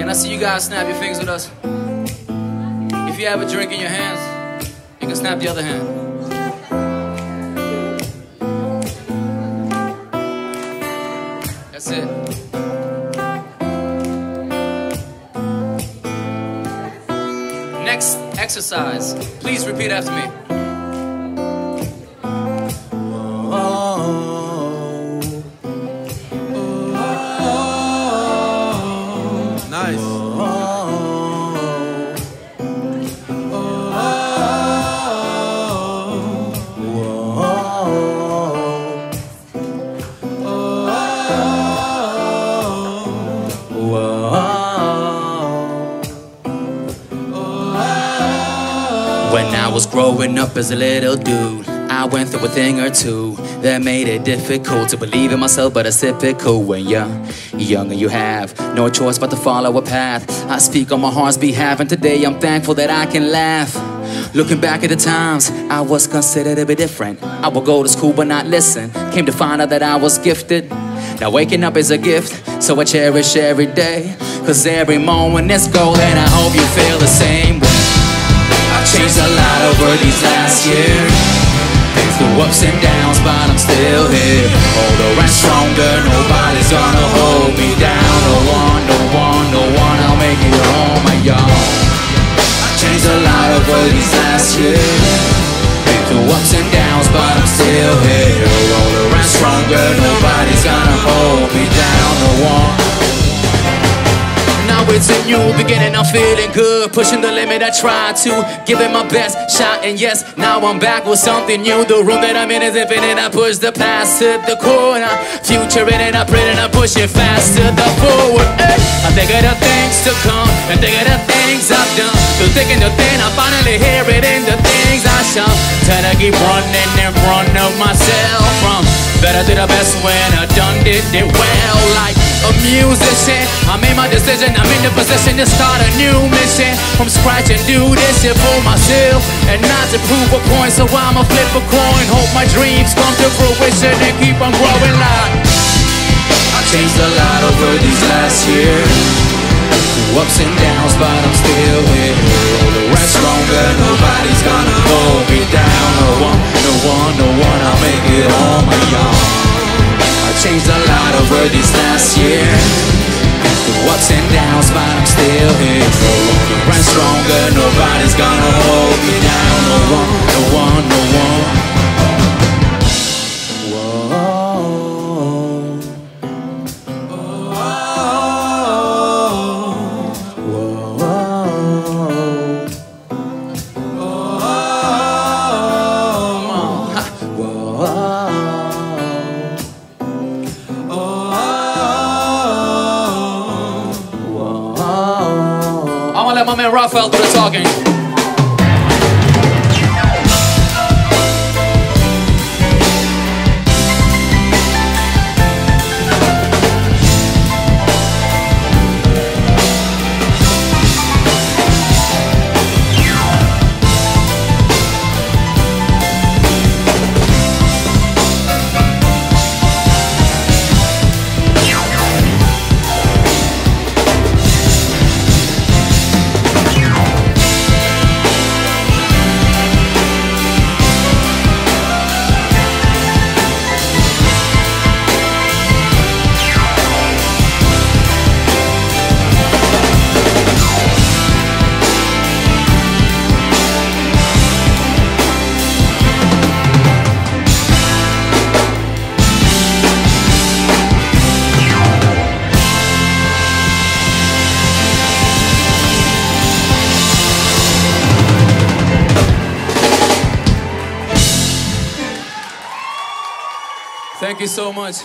When I see you guys snap your fingers with us, if you have a drink in your hands, you can snap the other hand. That's it. Next exercise. Please repeat after me. When I was growing up as a little dude, I went through a thing or two that made it difficult to believe in myself, but it's typical when you're young and you have no choice but to follow a path. I speak on my heart's behalf, and today I'm thankful that I can laugh. Looking back at the times, I was considered a bit different. I would go to school but not listen. Came to find out that I was gifted. Now waking up is a gift, so I cherish every day. Cause every moment is gold, and I hope you feel the same way. I've changed a lot over these last years. Through ups and downs, but I'm still here. Older and stronger, nobody's gonna hold me down. No one, no one, no one, I'll make it on my own. I've changed a lot over these last years. It's a new beginning, I'm feeling good. Pushing the limit, I try to give it my best shot. And yes, now I'm back with something new. The room that I'm in is infinite. I push the past to the corner. Future in it, I print it, I push it faster. the forward. Ay. I think of the things to come and think of the things I've done. Through thick and the thin, I finally hear it in the things I show. Tell I keep running in front of myself from better to the best when I done did it well. Like a musician, I made my decision. I'm in the position to start a new mission from scratch and do this shit for myself and not to prove a point. So I'ma flip a coin, hope my dreams come to fruition and keep on growing like. I changed a lot over these last years. Ups and downs, but I'm still here. Older and stronger, nobody's gonna hold me down. Over these last year Through ups and downs, but I'm still here. And stronger, nobody's gonna hold me down. No my man Raphael do the talking. Thank you so much.